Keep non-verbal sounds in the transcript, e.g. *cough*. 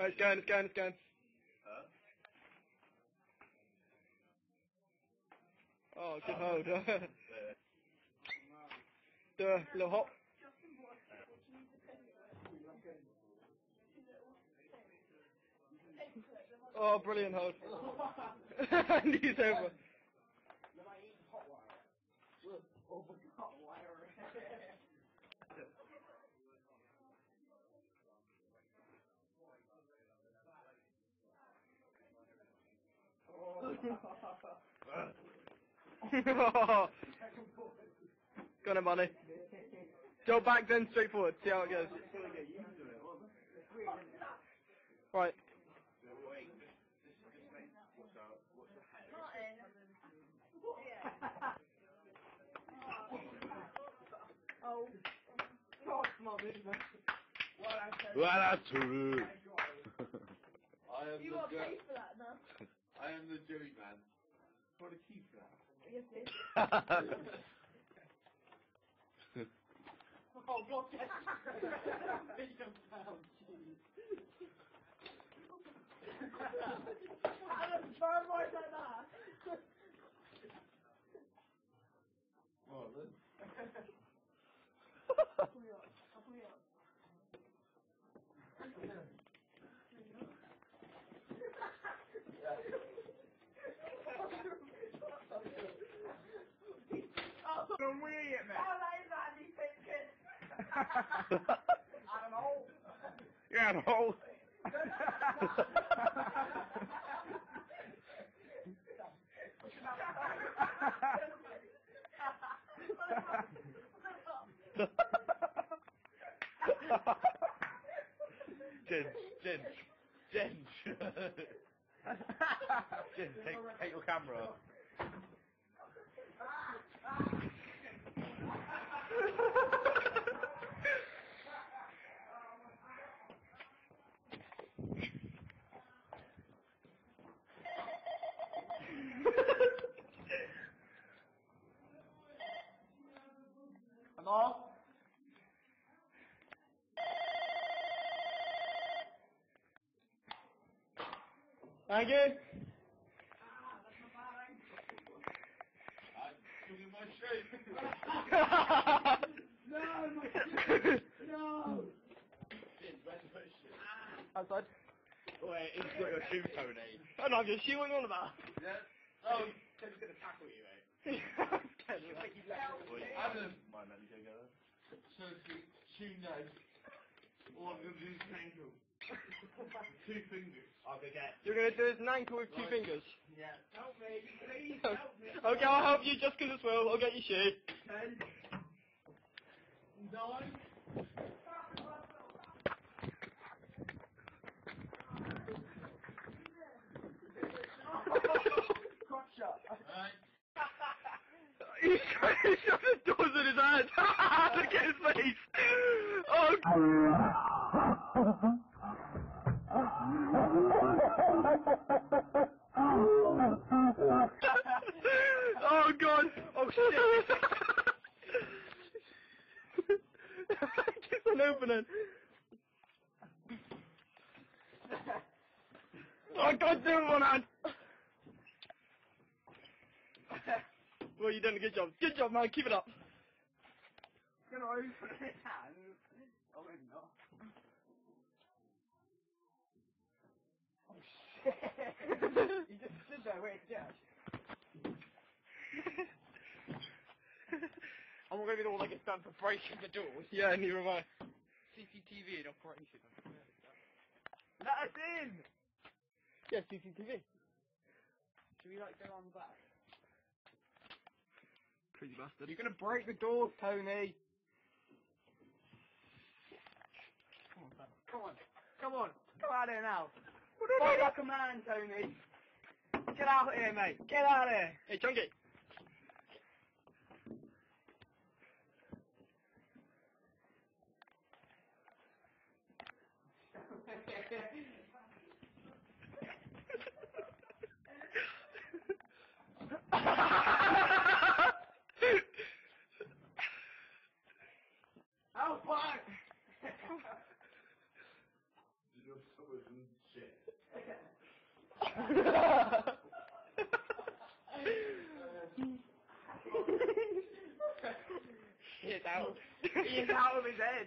Oh, it's going, it's going, it's going. Oh, good hold. There. Do a little hop. Oh, brilliant hold. and *laughs* he's over. *laughs* Go on, then, Bonnie. Go back, then straight forward. See how it goes. Right. Wait, this, this is just make, what's our, what's the head? Oh. Well, that's true. I *laughs* am You the got ju- paid for that now. *laughs* I am the jury man. What a key for that. Yes, please. *laughs* Oh, block it. Million pounds, jeez. I don't try and write like that. Oh, then. Pull you up. I'll pull you up. Oh, Don't wear it, man. how late is that? You thinking? I don't know. Yeah, no. Jen, Jen, Jen. *laughs* Jen, take, take your camera. Hello? Thank you. Ah, that's not bad. I'm doing my shape. No, my No! Jen, where's the shit? Outside. Wait, he's got your shoe, Tony. Oh no, I'm just chewing on about. Yeah. Oh, Ken's gonna tackle you, mate. Adam. My man, you go go So, shoe nose. All I'm gonna do is ankle. Two fingers. I'll go get. You're gonna do his ankle with two fingers. Yeah. Help me, please, help me. okay, I'll help you just 'cause it's Will. I'll get you shoe. Ten. Nine. Cock shot. Alright. *laughs* He's trying to the doors in his hand. *laughs* Look at his face. *laughs* Oh, *laughs* oh God. Oh shit. *laughs* Just an opening. Oh God, do one hand. Well, you done a good job. Good job, man. Keep it up. Can I open his hand? Oh, maybe *laughs* you just stood there waiting to judge. I'm gonna be the one that gets done for breaking the doors. Yeah, neither am I. CCTV in operation. Let us in! Yeah, CCTV. Should we like go on back? Crazy bastard. You're gonna break the doors, Tony! Come on, Come on. Come on. Come out here now. Like a man, Tony. Get out of here, mate. Get out of here. Hey, Chunky. How far? *laughs* Shit out. He's out of his head.